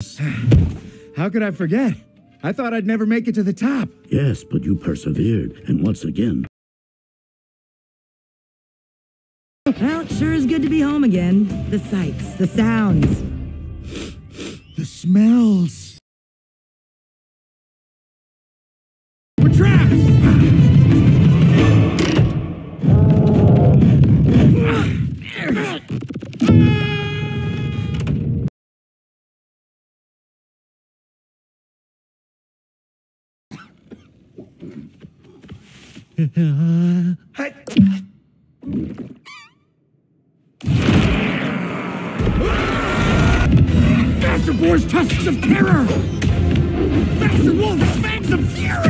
How could I forget? I thought I'd never make it to the top. Yes, but you persevered, and once again, Well, it sure is good to be home again. The sights, the sounds. The smells. We're trapped! Master Boar's tusks of terror! Master Wolf's fangs of fury!